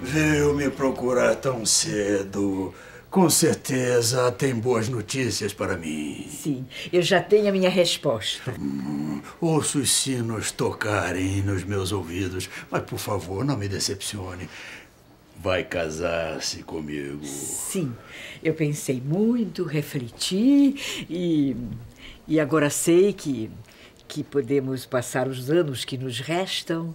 Veio me procurar tão cedo. Com certeza tem boas notícias para mim. Sim, eu já tenho a minha resposta. Hum, ouço os sinos tocarem nos meus ouvidos, mas por favor, não me decepcione. Vai casar-se comigo. Sim, eu pensei muito, refleti e, e agora sei que, que podemos passar os anos que nos restam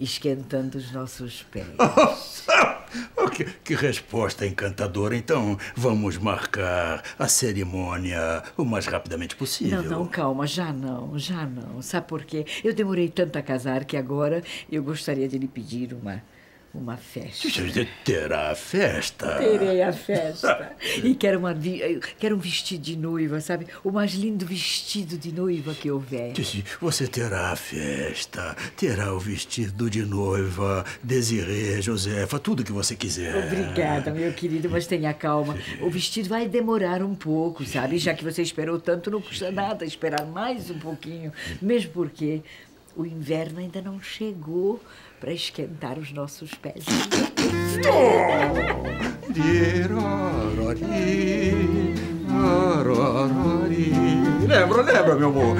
esquentando os nossos pés. que, que, resposta encantadora. Então, vamos marcar a cerimônia o mais rapidamente possível. Não, não, calma, já não, já não. Sabe por quê? Eu demorei tanto a casar que agora eu gostaria de lhe pedir uma uma festa. Terá a festa? Terei a festa. E quero, uma, quero um vestido de noiva, sabe? O mais lindo vestido de noiva que houver. Você terá a festa, terá o vestido de noiva, Desirê, Josefa, tudo que você quiser. Obrigada, meu querido, mas tenha calma. O vestido vai demorar um pouco, sabe? Já que você esperou tanto, não custa nada esperar mais um pouquinho. Mesmo porque o inverno ainda não chegou para esquentar os nossos pés. Lembra, lembra, meu amor?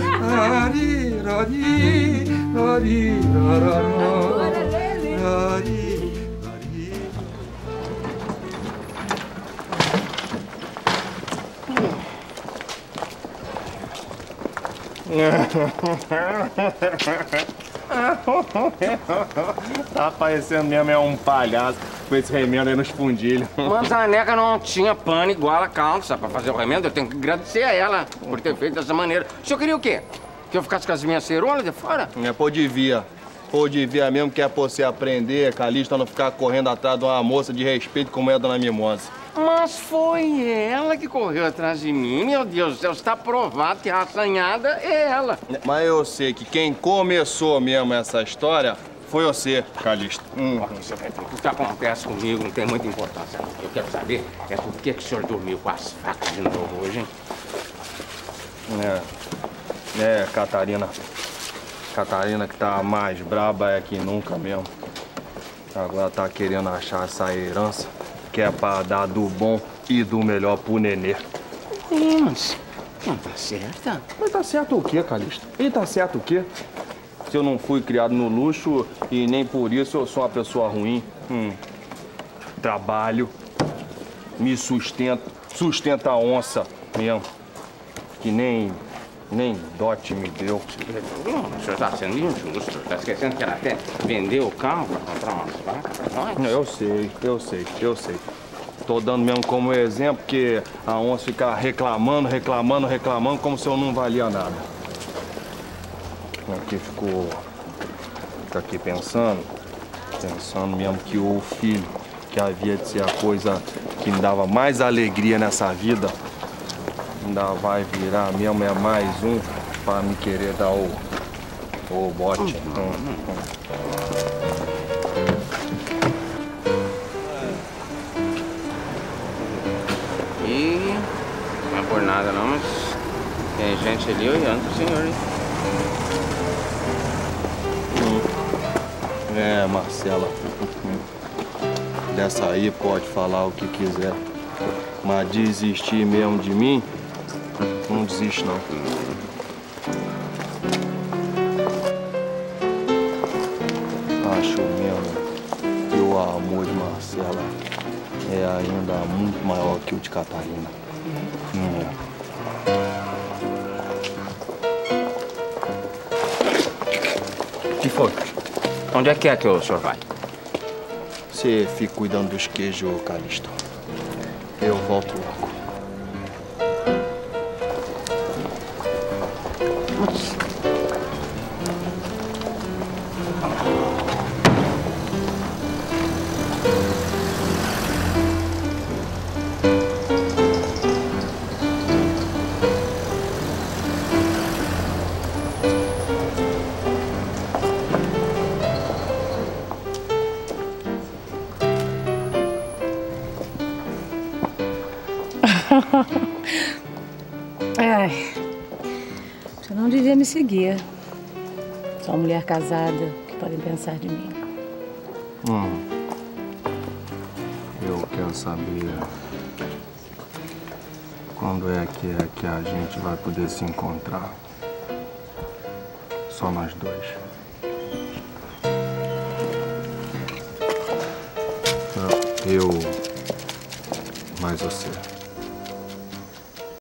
Agora leve. tá parecendo mesmo é um palhaço com esse remendo aí nos fundilhos. Mas a Neca não tinha pano igual a calça pra fazer o remendo. Eu tenho que agradecer a ela por ter feito dessa maneira. O senhor queria o quê? Que eu ficasse com as minhas cerolas de fora? É, pô, devia. Pô, devia mesmo que é pra você aprender, Calista, não ficar correndo atrás de uma moça de respeito como é a dona Mimosa. Mas foi ela que correu atrás de mim, meu Deus do céu. Está provado que a assanhada é ela. Mas eu sei que quem começou mesmo essa história foi você, Calixto. Hum. O que acontece comigo não tem muita importância. Eu quero saber é por que, que o senhor dormiu com as facas de novo hoje, hein? É, é, Catarina. Catarina que tá mais braba é que nunca mesmo. Agora tá querendo achar essa herança que é pra dar do bom e do melhor pro nenê. mas não tá certa. Mas tá certo o quê, Calixto? E tá certo o quê? Se eu não fui criado no luxo e nem por isso eu sou uma pessoa ruim. Hum. Trabalho, me sustento, sustenta a onça mesmo. Que nem nem dote me deu. Não, o senhor está sendo injusto. Está esquecendo que ela até vendeu o carro para comprar umas vacas Não, eu sei, eu sei, eu sei. Tô dando mesmo como exemplo que a onça fica reclamando, reclamando, reclamando, como se eu não valia nada. Aqui ficou... Fica aqui pensando, pensando mesmo que o filho, que havia de ser a coisa que me dava mais alegria nessa vida, ainda vai virar mesmo, é mais um para me querer dar o, o bote. Hum, hum. E não é por nada não, mas tem gente ali olhando pro senhor, hein? Hum. É, Marcela. Dessa aí pode falar o que quiser. Mas desistir mesmo de mim, não desiste, não. Acho mesmo que o amor de Marcela é ainda muito maior que o de Catarina. Hum. que foi? Onde é que é que o senhor vai? Você fica cuidando dos queijos, Calixto. Eu volto logo. Ai, você não devia me seguir. Uma mulher casada, o que podem pensar de mim? Hum. Eu quero saber quando é que é que a gente vai poder se encontrar. Só nós dois. Eu mais você.